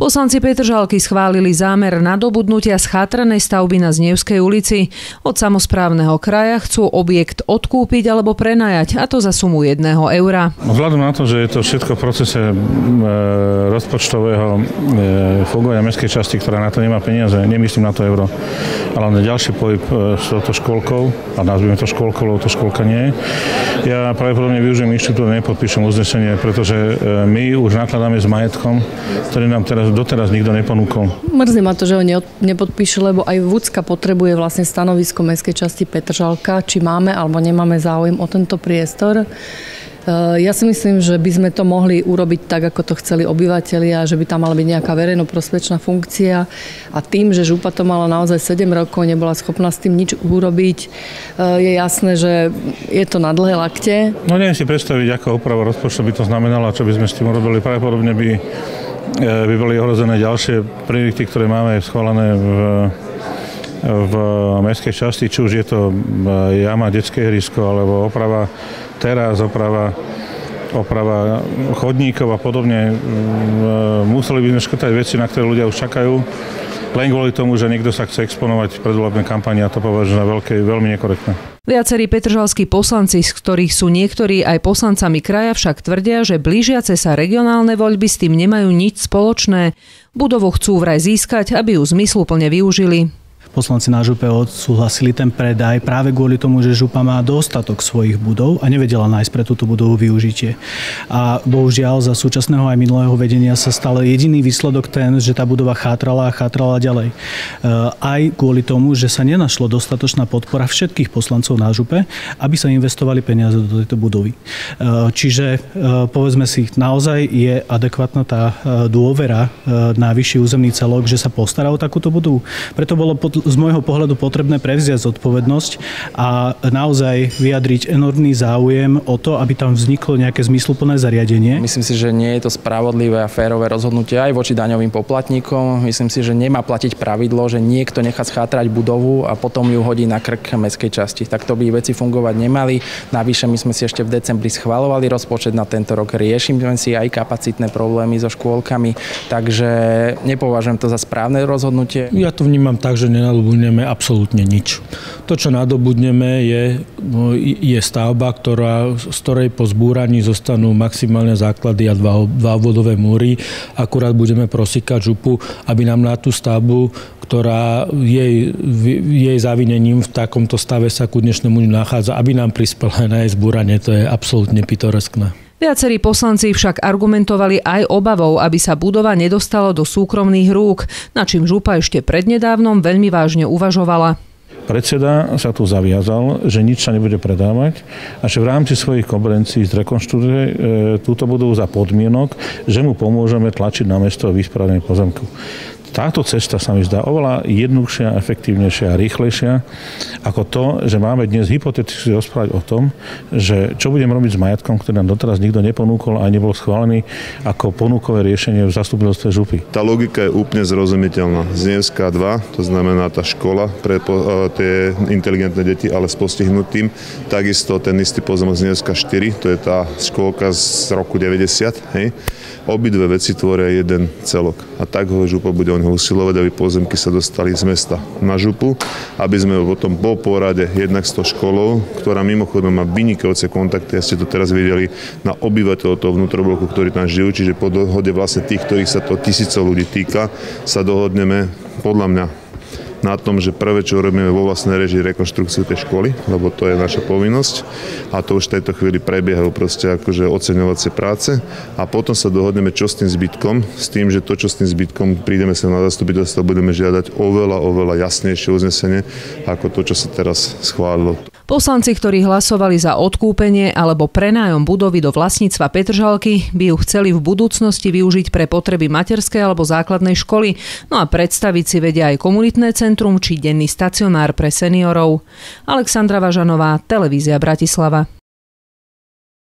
Poslanci Petržalky schválili zámer nadobudnutia schátranej stavby na Znevskej ulici. Od samozprávneho kraja chcú objekt odkúpiť alebo prenajať, a to za sumu jedného eura. Vzhľadom na to, že je to všetko v procese e, rozpočtového e, fungovania mestskej časti, ktorá na to nemá peniaze, nemyslím na to euro, ale na ďalší pohyb e, s touto školkou, a nazvime to školkou, lebo to školka nie. Ja pravdepodobne využijem inštitút a nepodpíšem uznesenie, pretože my už nakladáme s majetkom, ktorý nám teraz doteraz nikto neponúkol. Mrzí ma to, že ho nepodpíše, lebo aj Vúcka potrebuje vlastne stanovisko mestskej časti Petržalka, či máme alebo nemáme záujem o tento priestor. Eh, ja si myslím, že by sme to mohli urobiť tak, ako to chceli obyvateľia, že by tam mala byť nejaká verejnoprospečná funkcia a tým, že župa to mala naozaj 7 rokov, nebola schopná s tým nič urobiť, eh, je jasné, že je to na dlhé lakte. No neviem si predstaviť, aká úprava rozpočtu by to znamenala, čo by sme s tým urobili. Pravdepodobne by E, by boli ohrozené ďalšie projekty, ktoré máme schválené v, v mestskej časti, či už je to e, jama, detské hrysko, alebo oprava teraz, oprava oprava chodníkov a podobne. E, museli by sme škrtať veci, na ktoré ľudia už čakajú len kvôli tomu, že niekto sa chce exponovať v predvolebnej kampani a to považujem za veľké, veľmi nekorektné. Viacerí petržalskí poslanci, z ktorých sú niektorí aj poslancami kraja, však tvrdia, že blížiace sa regionálne voľby s tým nemajú nič spoločné. Budovu chcú vraj získať, aby ju zmysluplne využili poslanci na župe odsúhlasili ten predaj práve kvôli tomu, že župa má dostatok svojich budov a nevedela nájsť pre túto budovu využitie. A bohužiaľ za súčasného aj minulého vedenia sa stal jediný výsledok ten, že tá budova chátrala a chátrala ďalej. E, aj kvôli tomu, že sa nenašlo dostatočná podpora všetkých poslancov na župe, aby sa investovali peniaze do tejto budovy. E, čiže e, povedzme si, naozaj je adekvátna tá dôvera na vyšší územný celok, že sa postará o takúto budovu. Preto bolo pod, z môjho pohľadu potrebné prevziať zodpovednosť a naozaj vyjadriť enormný záujem o to, aby tam vzniklo nejaké zmysluplné zariadenie. Myslím si, že nie je to spravodlivé a férové rozhodnutie aj voči daňovým poplatníkom. Myslím si, že nemá platiť pravidlo, že niekto nechá schátrať budovu a potom ju hodí na krk mestskej časti. Tak to by veci fungovať nemali. Navyše my sme si ešte v decembri schvalovali rozpočet na tento rok. Riešime si aj kapacitné problémy so škôlkami, takže nepovažujem to za správne rozhodnutie. Ja to vnímam tak, že nenadobudneme absolútne nič. To, čo nadobudneme, je, je stavba, ktorá, z ktorej po zbúraní zostanú maximálne základy a dva, dva vodové múry. Akurát budeme prosíkať župu, aby nám na tú stavbu, ktorá jej, jej zavinením v takomto stave sa ku dnešnému nachádza, aby nám prispela na jej zbúranie. To je absolútne pitoreskné. Viacerí poslanci však argumentovali aj obavou, aby sa budova nedostala do súkromných rúk, na čím župa ešte prednedávnom veľmi vážne uvažovala. Predseda sa tu zaviazal, že nič sa nebude predávať a že v rámci svojich kompetencií zrekonštruuje e, túto budovu za podmienok, že mu pomôžeme tlačiť na mesto o vysporiadanie pozemku. Táto cesta sa mi zdá oveľa jednoduchšia, efektívnejšia a rýchlejšia ako to, že máme dnes hypoteticky rozprávať o tom, že čo budem robiť s majetkom, ktorý nám doteraz nikto neponúkol a nebol schválený ako ponúkové riešenie v zastupiteľstve župy. Tá logika je úplne zrozumiteľná. Znevská 2, to znamená tá škola pre tie inteligentné deti, ale s postihnutým. Takisto ten istý pozemok Znevská 4, to je tá škôlka z roku 90. Hej. Obidve veci tvoria jeden celok. A tak ho župa bude ňoho usilovať, aby pozemky sa dostali z mesta na župu, aby sme potom po porade jednak s tou školou, ktorá mimochodom má vynikajúce kontakty, a ste to teraz videli, na obyvateľov toho vnútrobloku, ktorí tam žijú, čiže po dohode vlastne tých, ktorých sa to tisícov ľudí týka, sa dohodneme podľa mňa na tom, že prvé, čo robíme vo vlastnej režii, rekonštrukciu tej školy, lebo to je naša povinnosť a to už v tejto chvíli prebiehajú proste akože oceňovacie práce a potom sa dohodneme, čo s tým zbytkom, s tým, že to, čo s tým zbytkom, prídeme sa na zastupiteľstvo, budeme žiadať oveľa, oveľa jasnejšie uznesenie, ako to, čo sa teraz schválilo. Poslanci, ktorí hlasovali za odkúpenie alebo prenájom budovy do vlastníctva Petržalky, by ju chceli v budúcnosti využiť pre potreby materskej alebo základnej školy, no a predstaviť si vedia aj komunitné centrum či denný stacionár pre seniorov. Alexandra Važanová, Televízia Bratislava.